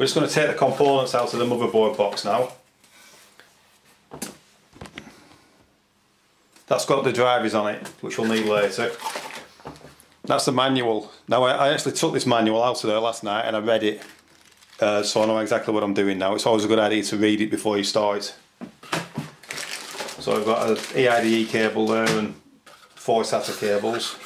We're just going to take the components out of the motherboard box now. That's got the drivers on it, which we'll need later. That's the manual. Now I, actually took this manual out of there last night and I read it. Uh, so I know exactly what I'm doing now. It's always a good idea to read it before you start. So I've got an EIDE cable there and four SATA cables.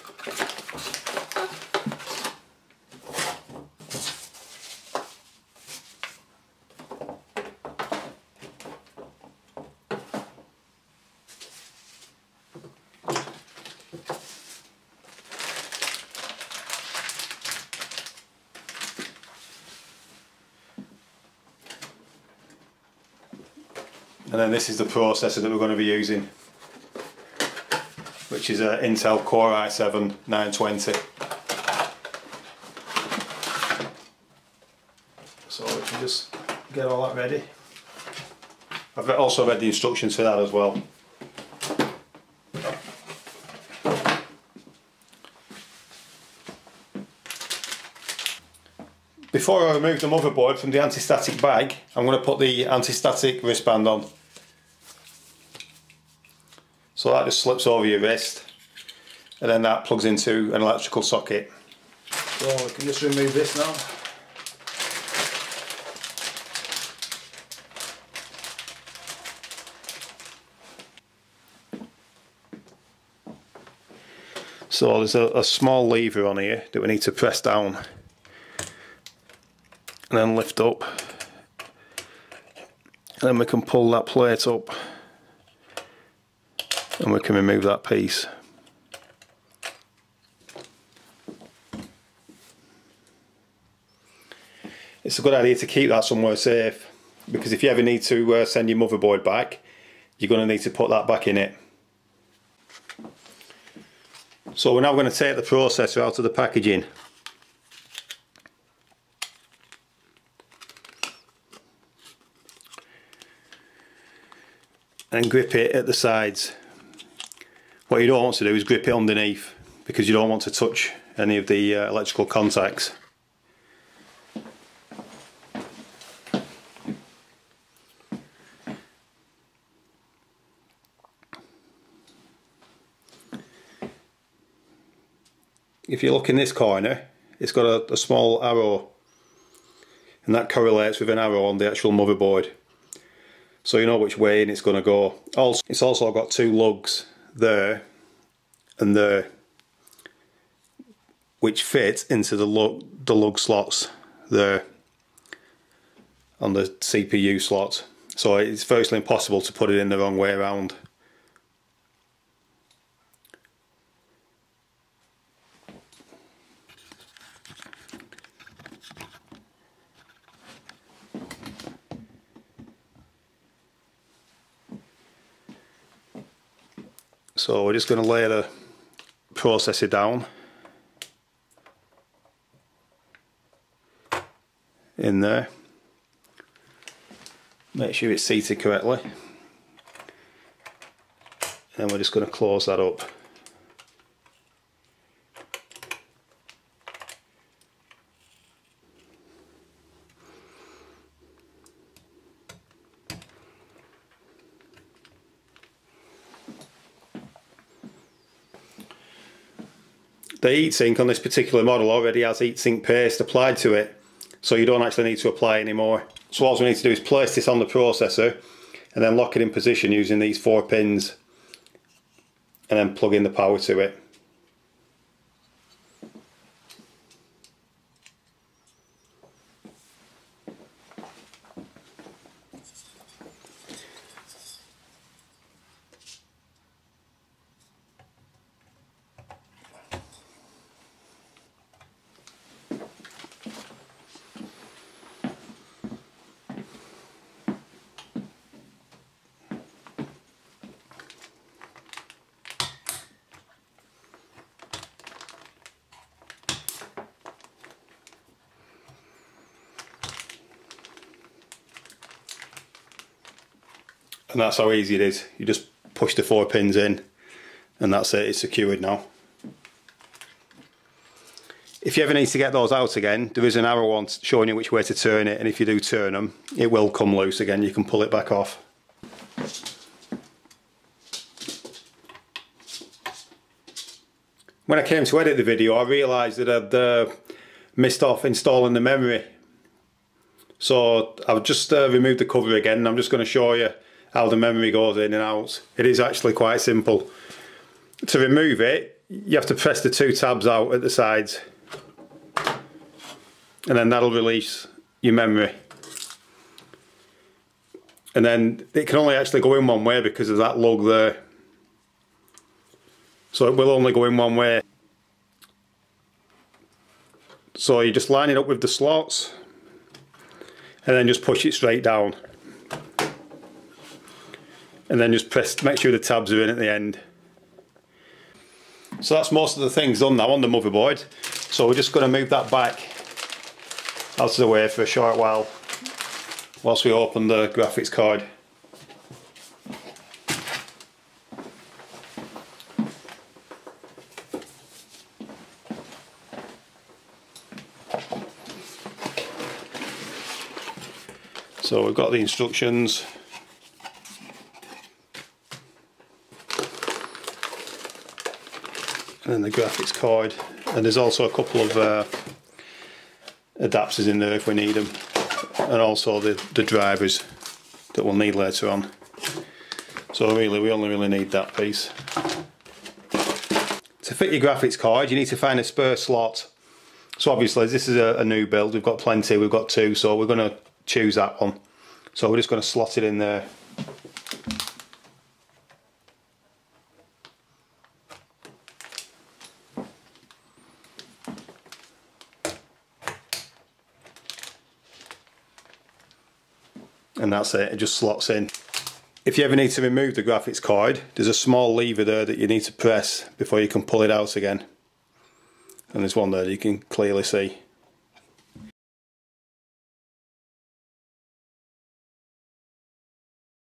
And then this is the processor that we're going to be using which is an Intel Core i7 920 so we can just get all that ready. I've also read the instructions for that as well. Before I remove the motherboard from the anti-static bag, I'm going to put the anti-static wristband on. So that just slips over your wrist and then that plugs into an electrical socket. So we can just remove this now. So there's a, a small lever on here that we need to press down and then lift up and then we can pull that plate up and we can remove that piece. It's a good idea to keep that somewhere safe because if you ever need to uh, send your motherboard back you're going to need to put that back in it. So we're now going to take the processor out of the packaging. And grip it at the sides. What you don't want to do is grip it underneath because you don't want to touch any of the uh, electrical contacts. If you look in this corner, it's got a, a small arrow and that correlates with an arrow on the actual motherboard so you know which way it's going to go. Also, it's also got two lugs there and there which fit into the lug, the lug slots there on the CPU slot so it's virtually impossible to put it in the wrong way around. So we're just going to lay the processor down in there. Make sure it's seated correctly. And we're just going to close that up. The heatsink on this particular model already has heatsink paste applied to it so you don't actually need to apply anymore. So all we need to do is place this on the processor and then lock it in position using these four pins and then plug in the power to it. And that's how easy it is you just push the four pins in and that's it it's secured now if you ever need to get those out again, there is an arrow on showing you which way to turn it, and if you do turn them, it will come loose again. You can pull it back off. When I came to edit the video, I realised that I'd uh, missed off installing the memory. So I've just uh, removed the cover again I'm just going to show you how the memory goes in and out. It is actually quite simple. To remove it, you have to press the two tabs out at the sides and then that'll release your memory. And then it can only actually go in one way because of that lug there. So it will only go in one way. So you just line it up with the slots and then just push it straight down. And then just press, make sure the tabs are in at the end. So that's most of the things done now on the motherboard. So we're just going to move that back out of the way for a short while whilst we open the graphics card. So we've got the instructions. And then the graphics card. And there's also a couple of uh, adapters in there if we need them. And also the, the drivers that we'll need later on. So really we only really need that piece. To fit your graphics card you need to find a spare slot. So obviously this is a, a new build, we've got plenty, we've got two, so we're going to choose that one. So we're just going to slot it in there. And that's it, it just slots in. If you ever need to remove the graphics card, there's a small lever there that you need to press before you can pull it out again. And there's one there you can clearly see.